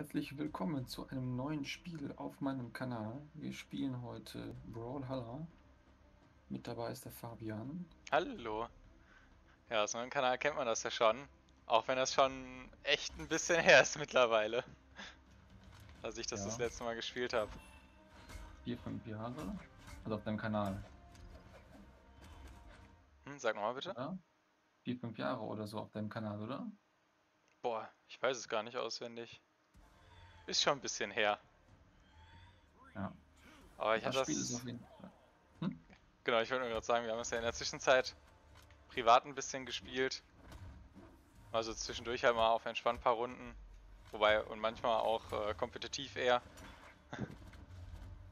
Herzlich willkommen zu einem neuen Spiel auf meinem Kanal. Wir spielen heute Brawlhalla. Mit dabei ist der Fabian. Hallo. Ja, aus meinem Kanal kennt man das ja schon. Auch wenn das schon echt ein bisschen her ist mittlerweile. Als ich das Ja. das letzte Mal gespielt habe. Vier, fünf Jahre. Also auf deinem Kanal. Hm, sag nochmal bitte. Oder? Vier, fünf Jahre oder so auf deinem Kanal, oder? Boah, ich weiß es gar nicht auswendig. Ist schon ein bisschen her. Ja. Aber ich das Spiel das. jeden Fall. Genau, ich wollte nur gerade sagen, wir haben es ja in der Zwischenzeit privat ein bisschen gespielt. Also zwischendurch halt mal auf entspannt paar Runden. Wobei, und manchmal auch äh, kompetitiv eher.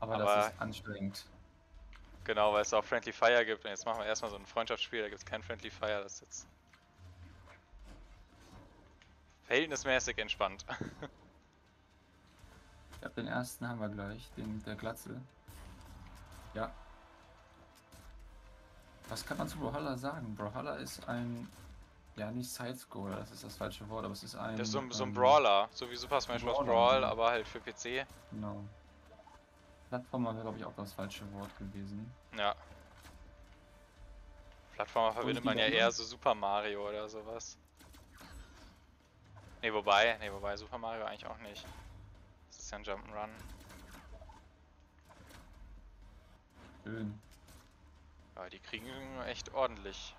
Aber, Aber- das ist anstrengend. Genau, weil es auch Friendly Fire gibt. Und jetzt machen wir erstmal so ein Freundschaftsspiel, da gibt es kein Friendly Fire, das ist jetzt verhältnismäßig entspannt. Ich glaube, den ersten haben wir gleich, den mit der Glatze. Ja. Was kann man zu Brawlhalla sagen? Brawlhalla ist ein, ja nicht Sidescroller, das ist das falsche Wort, aber es ist ein... Das ist so, ein- so ein ähm, Brawler, so wie Super Smash Bros. Brawl, ja. aber halt für PC. Genau. Plattformer wäre, glaube ich, auch das falsche Wort gewesen. Ja. Plattformer verbindet man ja Bombe? eher so Super Mario oder sowas. Ne, wobei, ne, wobei Super Mario eigentlich auch nicht. Ist ja ein Jump'n'Run. Schön. Ja, die kriegen echt ordentlich.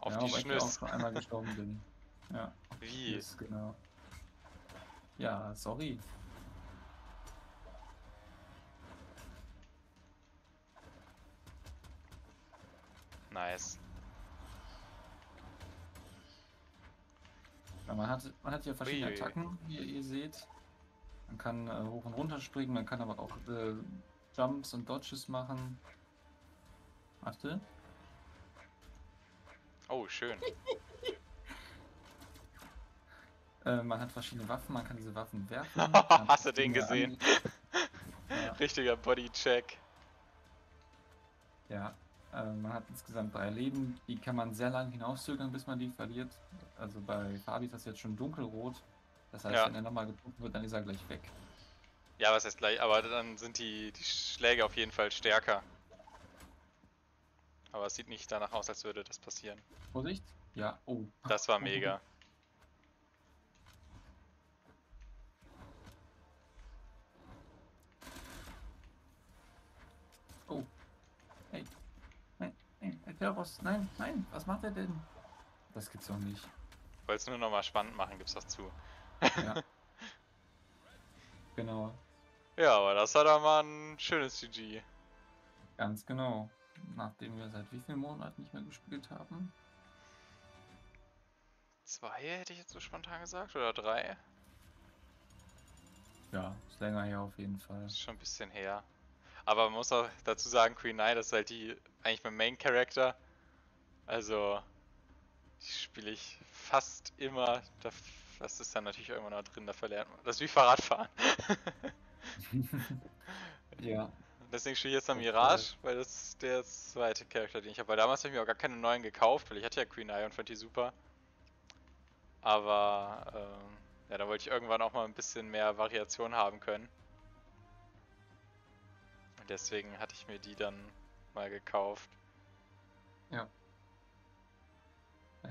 Auf ja, die wobei ich auch Schnüss. schon einmal gestorben bin. Ja, Wie? ist genau. Ja, sorry. Nice. Ja, man, hat, man hat hier verschiedene. Attacken, wie ihr seht. Man kann äh, hoch und runter springen, man kann aber auch äh, Jumps und Dodges machen. Warte. Oh, schön. Äh, man hat verschiedene Waffen, man kann diese Waffen werfen. Hast du den gesehen? Ja. Richtiger Bodycheck. Ja, äh, man hat insgesamt drei Leben. Die kann man sehr lang hinauszögern, bis man die verliert. Also bei Fabi ist das jetzt schon dunkelrot. Das heißt, Ja. wenn er nochmal getroffen wird, dann ist er gleich weg. Ja, was heißt gleich, aber dann sind die, die Schläge auf jeden Fall stärker. Aber es sieht nicht danach aus, als würde das passieren. Vorsicht! Ja, oh. Das war mega. Oh. Hey. Nein, nein, Terros, nein, nein, was macht er denn? Das gibt's doch nicht. Wollte es nur nochmal spannend machen, gib's doch zu. Ja. genau, Ja, aber das war doch mal ein schönes GG. ganz genau. Nachdem wir seit wie vielen Monaten nicht mehr gespielt haben. Zwei hätte ich jetzt so spontan gesagt, oder drei? Ja, ist länger her auf jeden Fall. Ist schon ein bisschen her. Aber man muss auch dazu sagen, Queen Knight ist halt die eigentlich mein Main Character. Also die spiele ich fast immer. Da- Das ist dann natürlich irgendwann noch drin, da verlernt man. Das ist wie Fahrradfahren. ja, Deswegen spiele ich jetzt Okay. Mirage, weil das ist der zweite Charakter, den ich habe. Weil damals habe ich mir auch gar keine neuen gekauft, weil ich hatte ja Queen Eye und fand die super. Aber ähm, ja, da wollte ich irgendwann auch mal ein bisschen mehr Variation haben können. Und deswegen hatte ich mir die dann mal gekauft. da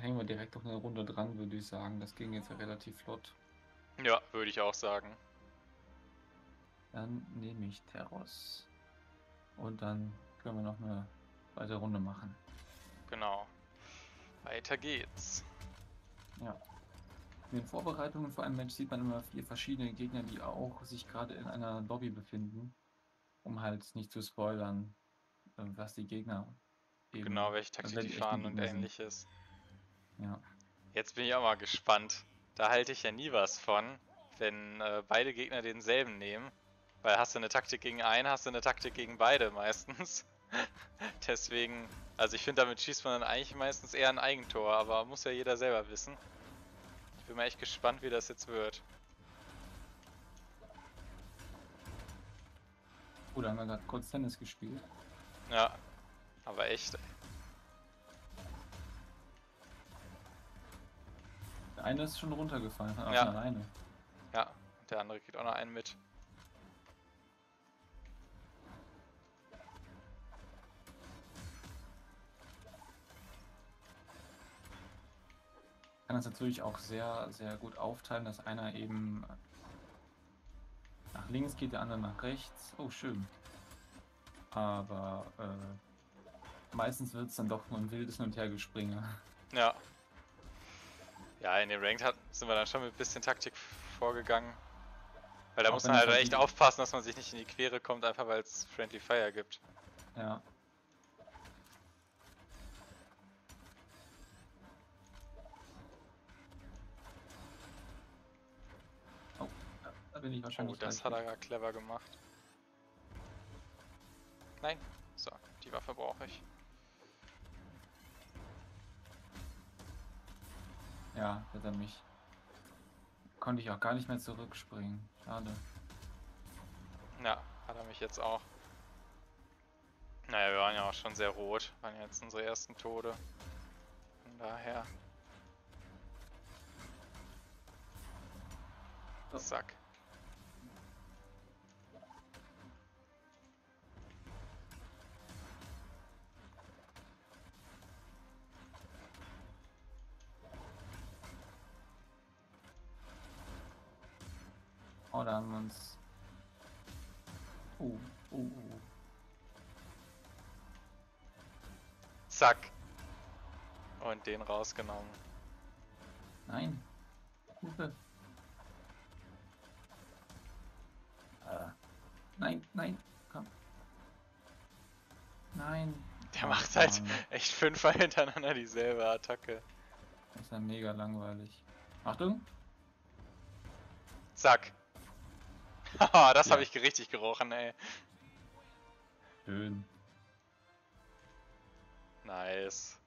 hängen wir direkt noch eine Runde dran, würde ich sagen. Das ging jetzt relativ flott. Ja, würde ich auch sagen. Dann nehme ich Terros. Und dann können wir noch eine weitere Runde machen. Genau. Weiter geht's. Ja. In den Vorbereitungen vor einem Match sieht man immer vier verschiedene Gegner, die auch sich gerade in einer Lobby befinden, um halt nicht zu spoilern, äh, was die Gegner eben, Genau, welche Taktik welche die fahren und Gegner sind. Ja. Jetzt bin ich auch mal gespannt. Da halte ich ja nie was von, wenn äh, beide Gegner denselben nehmen. Weil hast du eine Taktik gegen einen, hast du eine Taktik gegen beide meistens. Deswegen, also ich finde, damit schießt man dann eigentlich meistens eher ein Eigentor, aber muss ja jeder selber wissen. Ich bin mal echt gespannt, wie das jetzt wird. Oh, da haben wir gerade kurz Tennis gespielt. Ja, aber echt. Eine ist schon runtergefallen, von Ja. alleine. Ja, der andere kriegt auch noch einen mit. kann das natürlich auch sehr, sehr gut aufteilen, dass einer eben nach links geht, der andere nach rechts. Oh, schön. Aber äh, meistens wird es dann doch nur ein wildes Hin- und Hergespringe. Ja. Ja, in dem Ranked sind wir dann schon mit ein bisschen Taktik vorgegangen. Weil da Auch muss man halt echt aufpassen, dass man sich nicht in die Quere kommt, einfach weil es Friendly Fire gibt. Ja. Oh, da- bin ich Oh, wahrscheinlich. das gleich hat er ja clever gemacht. Nein. So, die Waffe brauche ich. Ja, hat er mich. Konnte ich auch gar nicht mehr zurückspringen. Schade. Ja, hat er mich jetzt auch. Naja, wir waren ja auch schon sehr rot. Waren jetzt unsere ersten Tode. Von daher. So. Zack. Da haben wir uns. Oh, oh, oh. Zack. Und den rausgenommen. Nein. Hilfe. Äh. Nein, nein, komm. Nein. Der macht halt Mann. echt fünfmal hintereinander dieselbe Attacke. Das ist ja mega langweilig. Achtung. Zack. Haha, das Ja. habe ich richtig gerochen, ey. Schön. Nice.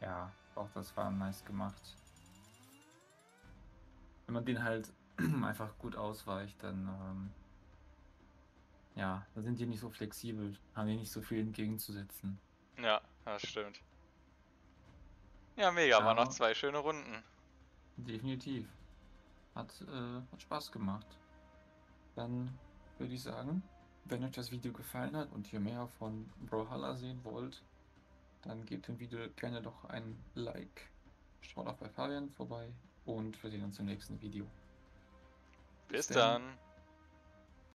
Ja, auch das war nice gemacht. Wenn man den halt einfach gut ausweicht, dann ähm, ja, da sind die nicht so flexibel, haben die nicht so viel entgegenzusetzen. Ja, das stimmt. Ja, mega, waren noch zwei schöne Runden. Definitiv. Hat, äh, hat Spaß gemacht. Dann würde ich sagen, wenn euch das Video gefallen hat und ihr mehr von Brawlhalla sehen wollt, dann gebt dem Video gerne doch ein Like. Schaut auch bei Fabian vorbei und wir sehen uns im nächsten Video. Bis dann. dann.